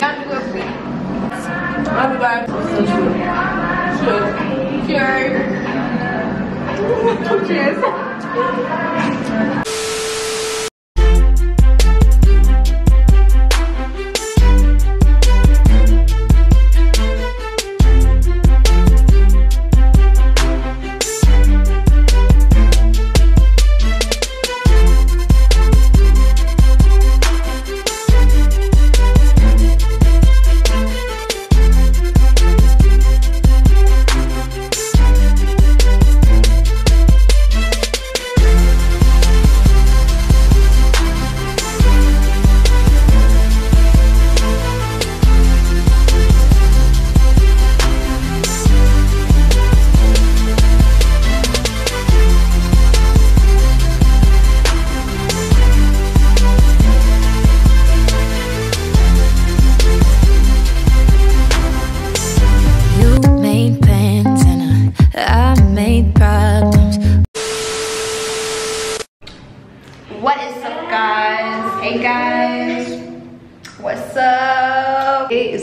You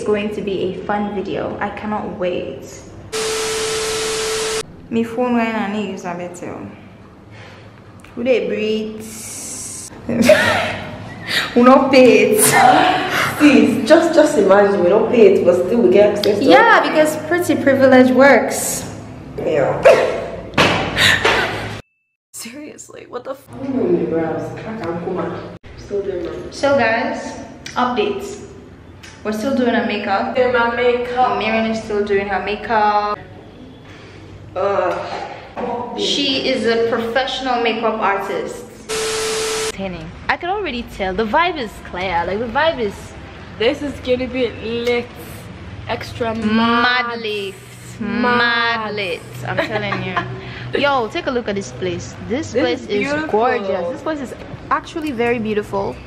going to be a fun video. I cannot wait. Me phone when I need use a better. Who they breathe? Who not pay it? See, just just imagine we don't pay it, but still we get access to Yeah, because pretty privilege works. Yeah. Seriously, what the f- Mm, the brows. I can't come on. Still doing my So guys, updates. We're still doing our makeup. doing my makeup. Marian is still doing her makeup. Uh, She is a professional makeup artist. Entertaining. I can already tell the vibe is clear. Like the vibe is This is gonna be lit, extra mad lit, mad Mad. lit. I'm telling you. Yo, take a look at this place. This, This place is is, gorgeous. This place is actually very beautiful.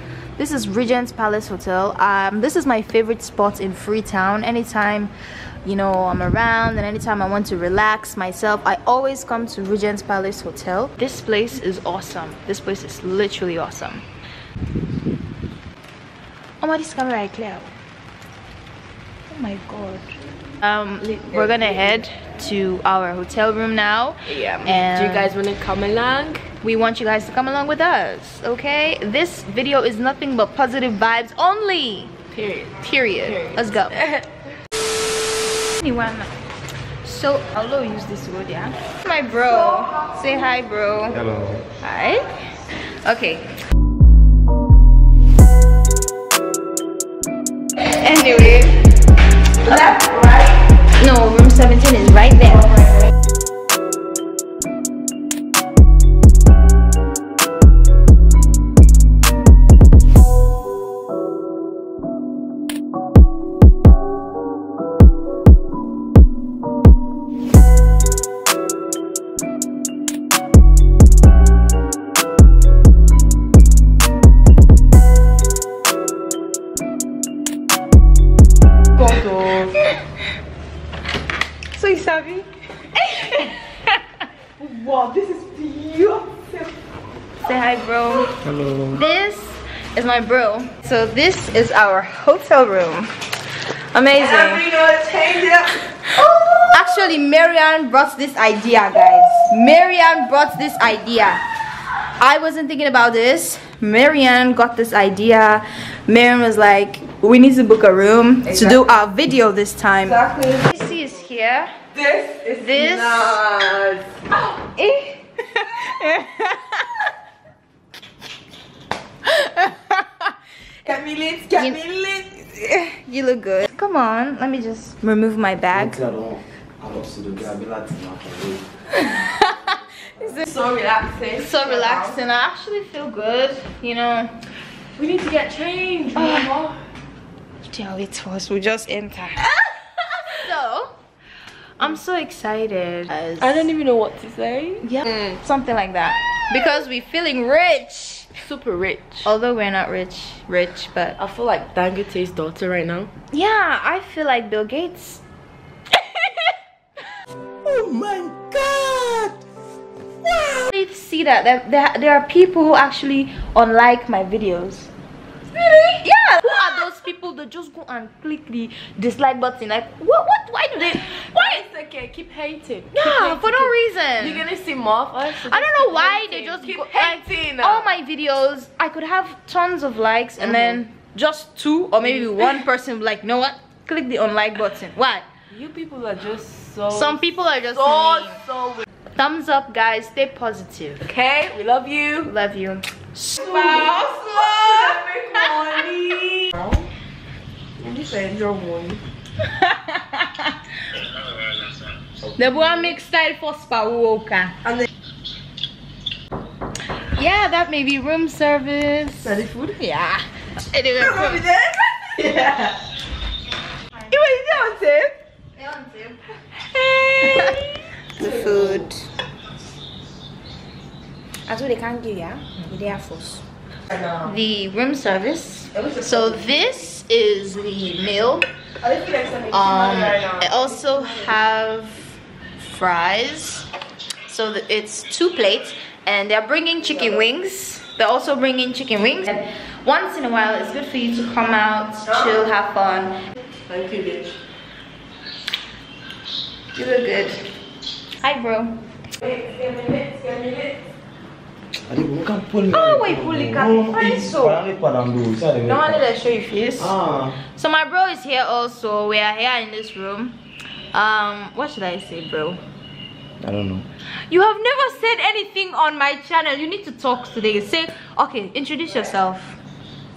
This is Regent's Palace Hotel. Um, this is my favorite spot in Freetown. Anytime, you know, I'm around and anytime I want to relax myself, I always come to Regent's Palace Hotel. This place is awesome. This place is literally awesome. Oh my, this camera is clear. Oh my god. Um, we're gonna head to our hotel room now. Yeah. And Do you guys wanna come along? We want you guys to come along with us, okay? This video is nothing but positive vibes only. Period. Period. Period. Let's go. Anyone. So, I'll use this word, yeah? My bro. Say hi, bro. Hello. Hi. Okay. Anyway. Left, right? No, room 17 is right there. Oh, this is beautiful. Say hi, bro. Hello. This is my bro. So this is our hotel room. Amazing. We gonna change it. Actually, Marian brought this idea, guys. Marian brought this idea. I wasn't thinking about this. Marian got this idea. Marian was like, we need to book a room to do our video this time. Exactly. AC is here. This is This- nice. Get me lit. Get You- me lit. you look good. Come on, let me just remove my bag. Is this so relaxing. So relaxing. I actually feel good, you know. We need to get changed. Oh. Tell it was, we just enter. so, I'm so excited. I don't even know what to say. Yeah, mm. something like that. Because we're feeling rich. Super rich. Although we're not rich, rich, but I feel like Dangote's daughter right now. yeah, I feel like Bill Gates. Oh my god. I need to see that. There, there, there are people who actually unlike my videos. Really? Yeah. Who are those people to just go and click the dislike button. Like, what? What? Why do they? Why? It's okay. Keep hating. Keep Yeah, hating. for no reason. You're gonna see more of us. so I don't know why hating. they just keep go, like, hating. all my videos. I could have tons of likes and then mm-hmm. just two or maybe mm-hmm. one person like, you know what? Click the unlike button. Why? you people are just so. Some people are just so mean. so. weird. thumbs up, guys. Stay positive. Okay, we love you. Love you. The boy make style for Spawoka. Yeah, that may be room service. Study food? Yeah. Anyway, there? Yeah. You were there on tape? the food. That's what they can't give ya. They are force. The room service. So this is the meal. Um, I also have fries. So it's two plates, and they're bringing chicken wings. They're also bringing chicken wings. And once in a while, it's good for you to come out, chill, have fun. Thank you, bitch. You look good. Hi, bro. Adik bukan pun. Oh, wait, puli ka. Fine, so. Parang ni padang dulu. Saya ada. No one to show you face. Ah. So my bro is here also. We are here in this room. Um, what should I say, bro? I don't know. You have never said anything on my channel. You need to talk today. Say, okay, introduce yourself.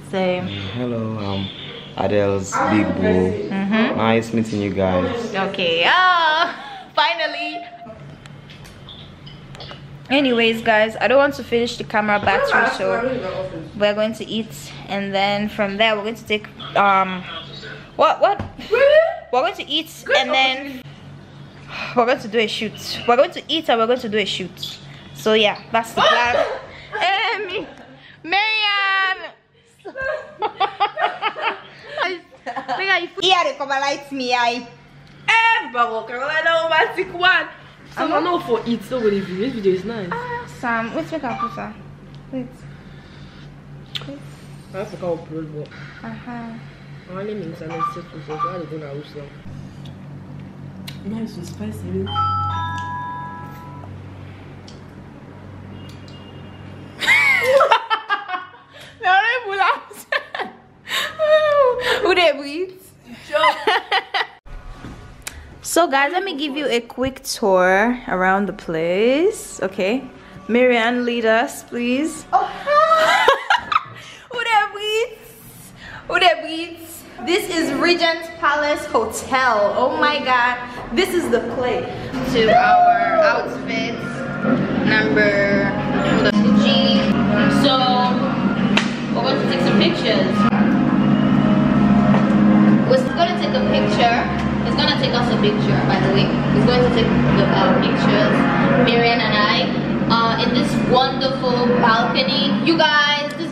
Say, Hello, um, Adel's big bro. mm-hmm. Nice meeting you guys. Okay. Ah, finally. Anyways, guys, I don't want to finish the camera battery, so we're going to eat, and then from there we're going to take um, what what? We're going to eat, and then we're going to do a shoot. We're going to eat, and we're going to do a shoot. So yeah, that's the plan. hey, me, Marian. Look at you. Yeah, they come light me. I. Eh, Babo, Carolina romantic one. So I know for it. So the video, this video is nice. Ah, Sam, wait, make a put her. Wait. I forgot what upload what. Uh-huh. I only mean some set for so I don't know how Nice and spicy. Who they breathe? So guys, let me give you a quick tour around the place. Okay. Marian, lead us, please. Oh, Who that breathes? Who that breathes? This is Regent Palace Hotel. Oh my god. This is the place. To our outfits. Number G. So we're going to take some pictures. We're going to take a picture. He's going to take us a picture, by the way. He's going to take the uh, pictures, Marian and I, uh, in this wonderful balcony. You guys,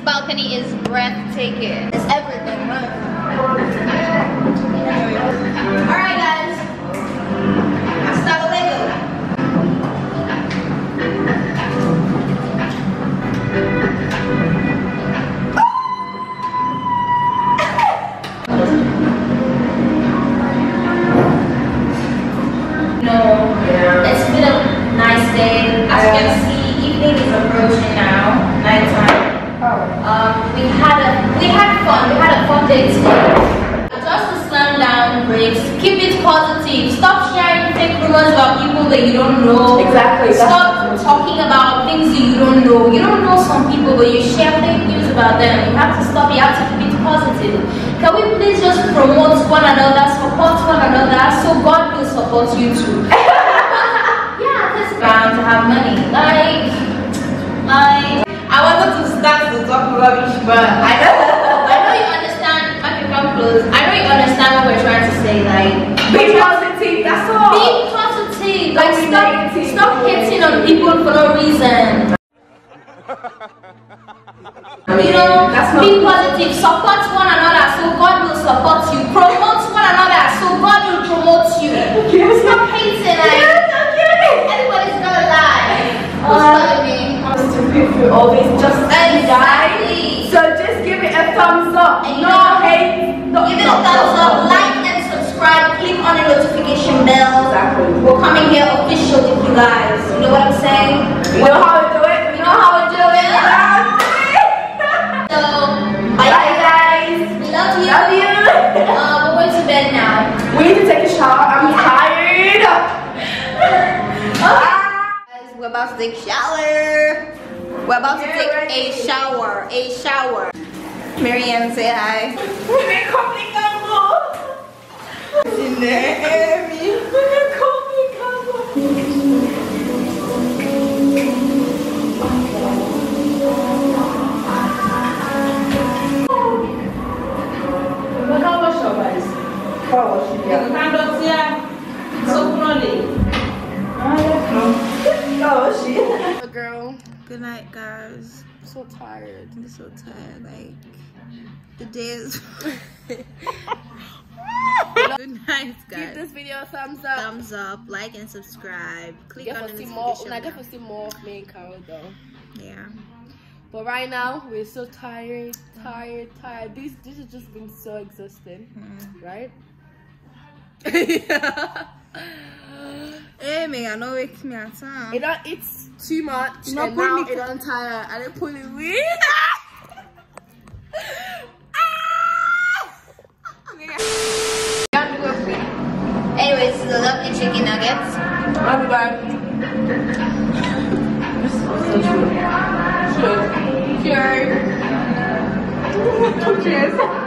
balcony is breathtaking. It's everything, right? Alright, guys. Know. Exactly, Stop talking about things that you don't know. You don't know some people, but you share fake news about them. You have to stop. You have to keep it positive. Can we please just promote one another, support one another, so God will support you too? yeah, this bound to have money. Like, like. I wanted to start to talk rubbish, but I I know you understand. My people close. I know you understand what we're trying to say. Like, be positive. That's all. be positive. Like, stop, hate on people for no reason. you know, be positive, support one another so God will support you. Promote one another so God will promote you. Yes. Stop hating. Like, yes, okay. Everybody's gonna lie. Uh, to go through all this, just exactly. So just give it a thumbs up. And no hate. No, give it a thumbs up. Like and subscribe. Click on the notification bell. Exactly. We're coming here officially with you guys. You know what I'm saying? You know how we do it? You know how we do it. So, bye, Bye guys. We love you. Love you. Uh, we're going to bed now. We need to take a shower. I'm tired. Guys, we're about to take a shower. We're about to take ready. a shower. A shower. Marian, say hi. We're coming up. Coming so tired. I'm so tired. Like, the day is. Good night, guys. Give this video a thumbs up. Thumbs up, like, and subscribe. Click Get on the see more. notification I get bell. see more of me and Carol though. Yeah. But right now we're so tired, tired, tired. This this has just been so exhausting, Mm. right? Hey, Megan, no wake me at time. It don't it's too much not and put now me it don't tire and it pull it weird. Ah! Anyways, the lovely chicken nuggets. I'll be back. Cheers. Cheers. Cheers.